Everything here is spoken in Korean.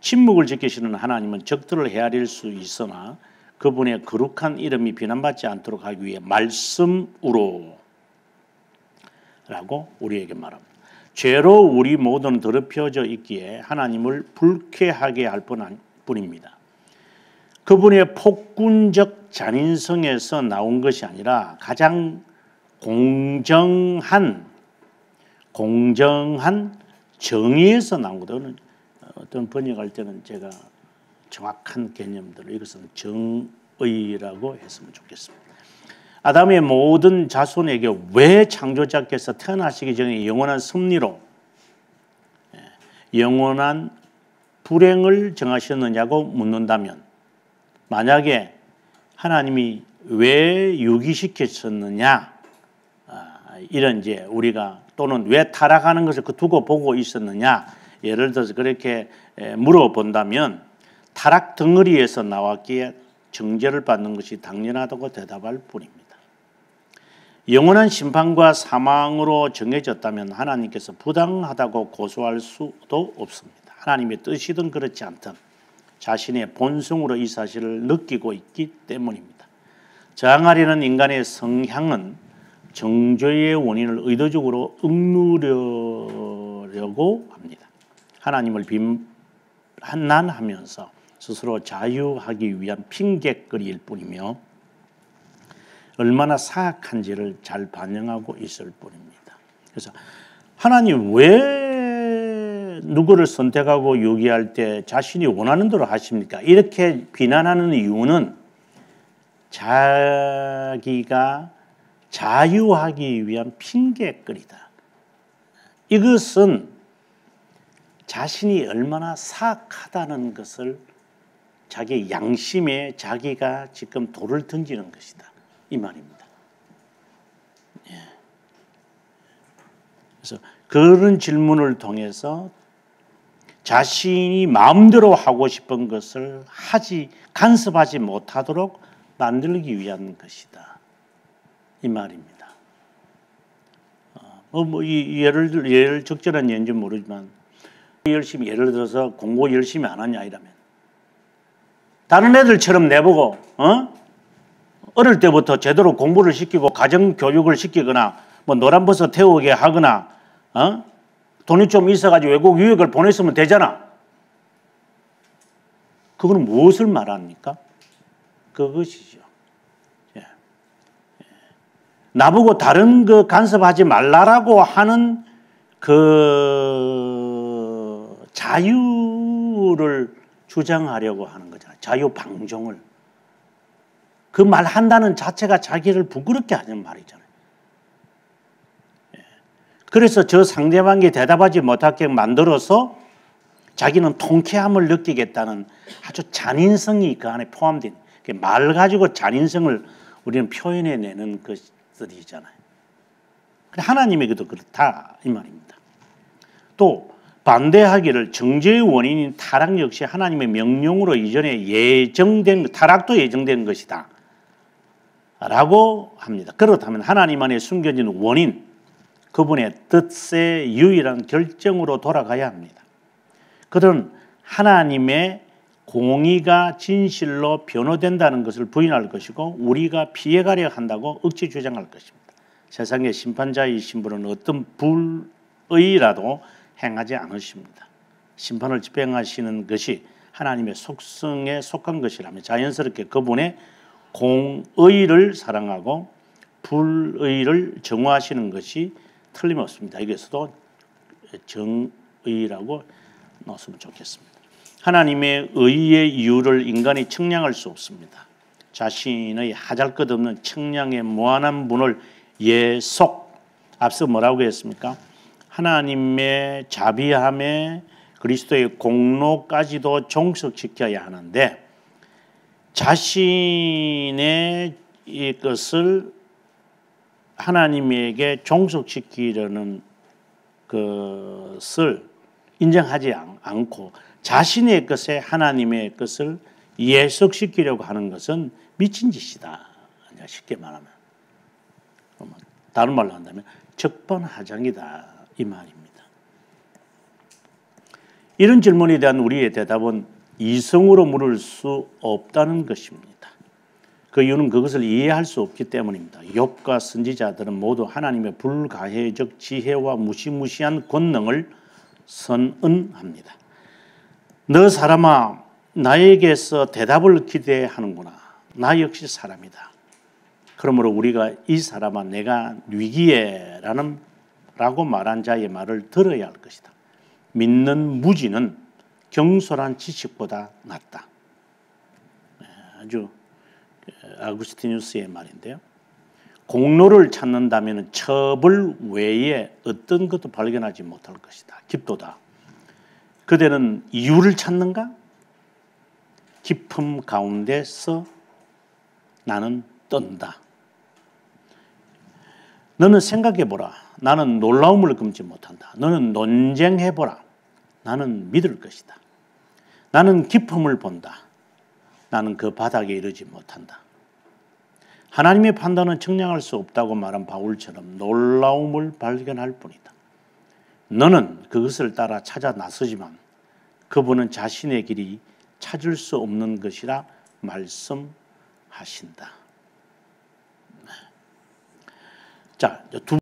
침묵을 지키시는 하나님은 적들을 헤아릴 수 있으나 그분의 거룩한 이름이 비난받지 않도록 하기 위해 말씀으로 라고 우리에게 말합니다. 죄로 우리 모두는 더럽혀져 있기에 하나님을 불쾌하게 할 뿐입니다. 그분의 폭군적 잔인성에서 나온 것이 아니라 가장 공정한 공정한 정의에서 나온 거거든요. 어떤 번역할 때는 제가 정확한 개념들을 이것은 정의라고 했으면 좋겠습니다. 아담의 모든 자손에게 왜 창조자께서 태어나시기 전에 영원한 섭리로 예, 영원한 불행을 정하셨느냐고 묻는다면 만약에 하나님이 왜 유기시켰었느냐 아, 이런 이제 우리가 또는 왜 타락하는 것을 그 두고 보고 있었느냐 예를 들어서 그렇게 물어본다면 타락 덩어리에서 나왔기에 정죄를 받는 것이 당연하다고 대답할 뿐입니다. 영원한 심판과 사망으로 정해졌다면 하나님께서 부당하다고 고소할 수도 없습니다. 하나님의 뜻이든 그렇지 않든 자신의 본성으로 이 사실을 느끼고 있기 때문입니다. 저항하려는 인간의 성향은 정죄의 원인을 의도적으로 억누르려고 합니다. 하나님을 비난하면서 스스로 자유하기 위한 핑계거리일 뿐이며 얼마나 사악한지를 잘 반영하고 있을 뿐입니다. 그래서 하나님 왜 누구를 선택하고 유기할 때 자신이 원하는 대로 하십니까? 이렇게 비난하는 이유는 자기가 자유하기 위한 핑계거리다. 이것은 자신이 얼마나 사악하다는 것을 자기 양심에 자기가 지금 돌을 던지는 것이다. 이 말입니다. 예. 그래서 그런 질문을 통해서 자신이 마음대로 하고 싶은 것을 하지 간섭하지 못하도록 만들기 위한 것이다. 이 말입니다. 어, 뭐, 이 예를 예를 적절한 예인지 모르지만 열심히 예를 들어서 공부 열심히 안 하냐 이러면 다른 애들처럼 내보고 어? 어릴 때부터 제대로 공부를 시키고 가정 교육을 시키거나 뭐 노란버섯 태우게 하거나 어? 돈이 좀 있어가지고 외국 유학을 보냈으면 되잖아. 그거는 무엇을 말합니까? 그것이죠. 예. 예. 나보고 다른 그 간섭하지 말라라고 하는 그 자유를 주장하려고 하는 거잖아요. 자유 방종을. 그 말 한다는 자체가 자기를 부끄럽게 하는 말이잖아요. 예. 그래서 저 상대방이 대답하지 못하게 만들어서 자기는 통쾌함을 느끼겠다는 아주 잔인성이 그 안에 포함된 말 가지고 잔인성을 우리는 표현해내는 것들이잖아요. 하나님에게도 그렇다 이 말입니다. 또 반대하기를 정죄의 원인인 타락 역시 하나님의 명령으로 이전에 예정된 타락도 예정된 것이다. 라고 합니다. 그렇다면 하나님 안에 숨겨진 원인, 그분의 뜻의 유일한 결정으로 돌아가야 합니다. 그들은 하나님의 공의가 진실로 변호된다는 것을 부인할 것이고 우리가 피해가려 한다고 억지 주장할 것입니다. 세상의 심판자이신 분은 어떤 불의라도 행하지 않으십니다. 심판을 집행하시는 것이 하나님의 속성에 속한 것이라면 자연스럽게 그분의 공의를 사랑하고 불의를 정화하시는 것이 틀림없습니다. 여기서도 정의라고 넣었으면 좋겠습니다. 하나님의 의의 이유를 인간이 측량할 수 없습니다. 자신의 하잘것없는 측량의 무한한 분을 예속 앞서 뭐라고 했습니까? 하나님의 자비함에 그리스도의 공로까지도 종속시켜야 하는데 자신의 이것을 하나님에게 종속시키려는 것을 인정하지 않고 자신의 것에 하나님의 것을 예속시키려고 하는 것은 미친 짓이다. 쉽게 말하면 다른 말로 한다면 적반하장이다 이 말입니다. 이런 질문에 대한 우리의 대답은 이성으로 물을 수 없다는 것입니다. 그 이유는 그것을 이해할 수 없기 때문입니다. 욥과 선지자들은 모두 하나님의 불가해적 지혜와 무시무시한 권능을 선언합니다. 너 사람아 나에게서 대답을 기대하는구나. 나 역시 사람이다. 그러므로 우리가 이 사람아 내가 위기에라는 라고 말한 자의 말을 들어야 할 것이다. 믿는 무지는 경솔한 지식보다 낫다. 네, 아주 아구스티누스의 말인데요. 공로를 찾는다면 처벌 외에 어떤 것도 발견하지 못할 것이다. 깊도다. 그대는 이유를 찾는가? 깊음 가운데서 나는 떤다. 너는 생각해 보라. 나는 놀라움을 금치 못한다. 너는 논쟁해 보라. 나는 믿을 것이다. 나는 기품을 본다. 나는 그 바닥에 이르지 못한다. 하나님의 판단은 청량할 수 없다고 말한 바울처럼 놀라움을 발견할 뿐이다. 너는 그것을 따라 찾아 나서지만 그분은 자신의 길이 찾을 수 없는 것이라 말씀하신다. 자, 두